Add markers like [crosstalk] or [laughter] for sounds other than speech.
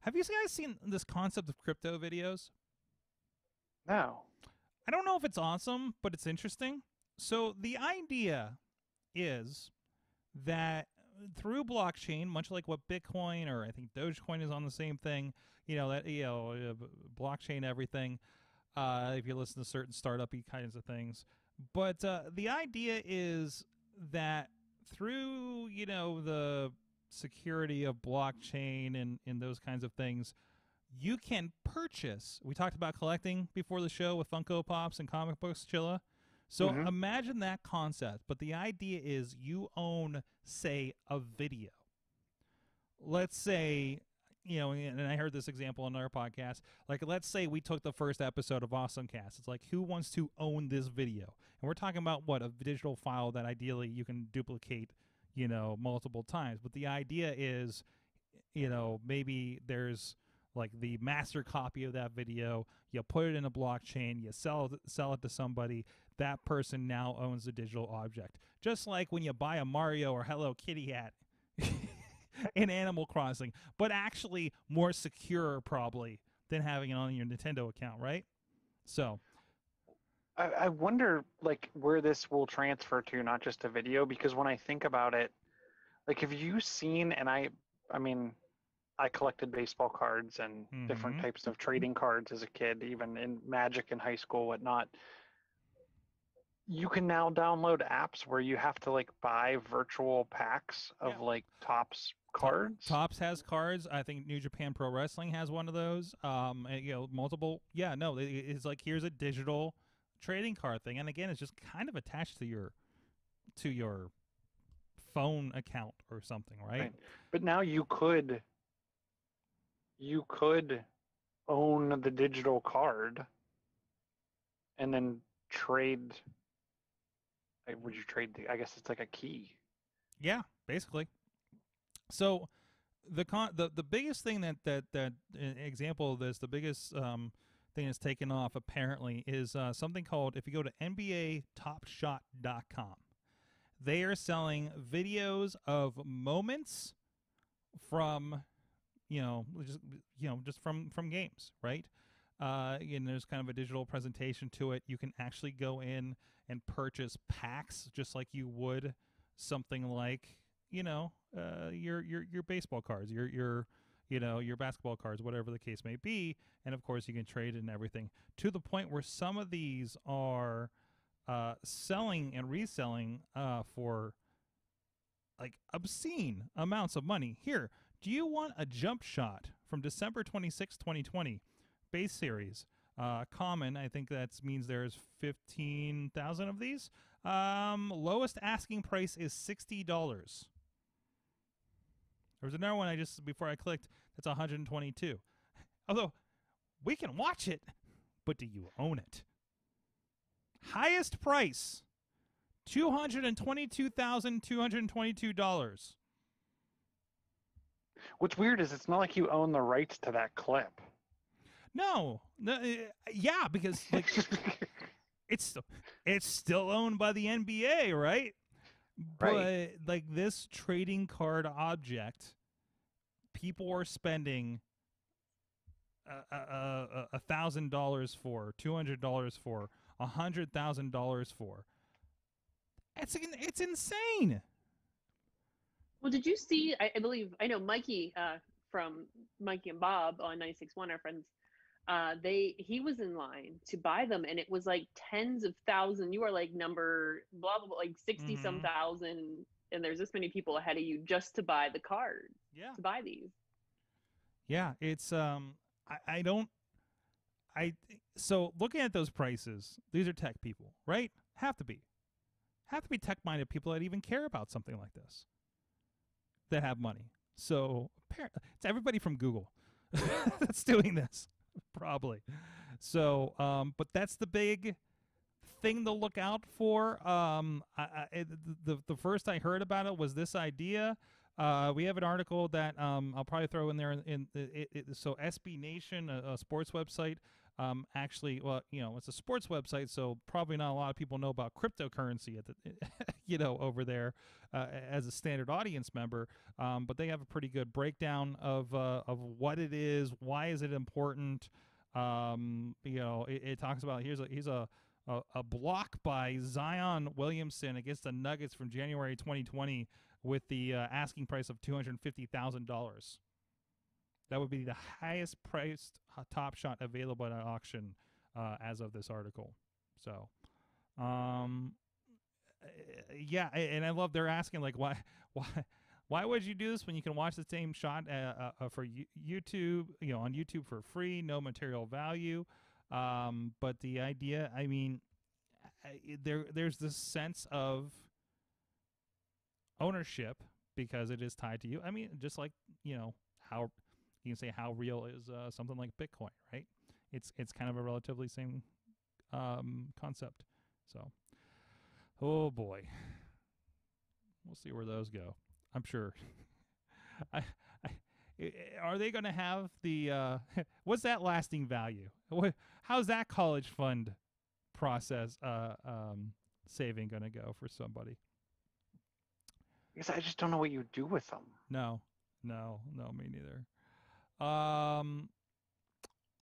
Have you guys seen this concept of crypto videos? No. I don't know if it's awesome, but it's interesting. So the idea is that through blockchain, much like what Bitcoin or I think Dogecoin is on the same thing, you know that you know uh, blockchain everything. Uh, if you listen to certain startup-y kinds of things, but uh, the idea is that through you know the security of blockchain and and those kinds of things, you can purchase. We talked about collecting before the show with Funko Pops and comic books, Chilla. So Mhm. imagine that concept, but the idea is you own, say, a video. Let's say, you know, and I heard this example on our podcast. Like, let's say we took the first episode of Awesome Cast. It's like, who wants to own this video? And we're talking about what a digital file that ideally you can duplicate, you know, multiple times. But the idea is, you know, maybe there's like the master copy of that video you put it in a blockchain you sell sell it to somebody that person now owns the digital object just like when you buy a mario or hello kitty hat [laughs] in animal crossing but actually more secure probably than having it on your nintendo account right so I, I wonder like where this will transfer to, not just a video, because when I think about it, like have you seen and I I mean I collected baseball cards and different Mhm. types of trading cards as a kid, even in magic in high school, whatnot. You can now download apps where you have to like buy virtual packs of Yeah. like Topps cards. Topps has cards. I think New Japan Pro Wrestling has one of those. Um, you know, multiple. Yeah, no, it's like here's a digital trading card thing, and again, it's just kind of attached to your to your phone account or something, right? Right. But now you could you could own the digital card and then trade would you trade the I guess it's like a key. Yeah, basically. So the con the, the biggest thing that that that example of this, the biggest um, thing that's taken off apparently is uh, something called if you go to NBATopShot.com, they are selling videos of moments from you know just you know just from from games, right? Uh, and there's kind of a digital presentation to it. You can actually go in and purchase packs just like you would something like you know uh, your your your baseball cards, your your you know your basketball cards, whatever the case may be, and of course you can trade and everything to the point where some of these are uh, selling and reselling uh, for like obscene amounts of money. Here, do you want a jump shot from December 26, 2020, base series? Uh, common, I think that means there's 15,000 of these. Um, lowest asking price is $60. There was another one I just, before I clicked, that's 122. [laughs] Although, we can watch it, but do you own it? Highest price $222,222. What's weird is it's not like you own the rights to that clip. No, no uh, yeah, because like [laughs] it's it's still owned by the NBA, right? But like this trading card object, people are spending a a- a a thousand dollars for, two hundred dollars for, a hundred thousand dollars for. It's it's insane. Well, did you see? I, I believe I know Mikey uh, from Mikey and Bob on 96.1, our friends. Uh, they he was in line to buy them, and it was like tens of thousand. You are like number blah blah, blah like 60 some Mhm. thousand, and there's this many people ahead of you just to buy the card Yeah. to buy these. Yeah, it's um I, I don't I so looking at those prices, these are tech people, right? Have to be. Have to be tech minded people that even care about something like this. That have money. So it's everybody from Google [laughs] that's doing this, probably. So um but that's the big thing to look out for. Um, I, I, the the first I heard about it was this idea. Uh, we have an article that um, I'll probably throw in there. In, in it, it, so SB Nation, a, a sports website, um, actually, well, you know, it's a sports website, so probably not a lot of people know about cryptocurrency at the, [laughs] you know, over there uh, as a standard audience member. Um, but they have a pretty good breakdown of uh, of what it is, why is it important. Um, you know, it, it talks about here's a here's a, a block by Zion Williamson against the Nuggets from January 2020 with the uh, asking price of two hundred fifty thousand dollars. That would be the highest priced uh, top shot available at an auction uh, as of this article. So, um, uh, yeah, and I love they're asking like why [laughs] why why would you do this when you can watch the same shot uh, uh, uh, for Yo- YouTube, you know, on YouTube for free, no material value. Um, but the idea, I mean, there there's this sense of ownership because it is tied to you. I mean, just like you know how you can say how real is uh, something like Bitcoin, right? It's it's kind of a relatively same um, concept. So, oh boy, we'll see where those go. I'm sure. [laughs] I, I, i- are they going to have the uh, [laughs] what's that lasting value? What, how's that college fund process uh, um, saving going to go for somebody? Because I just don't know what you do with them. No, no, no, me neither. Um,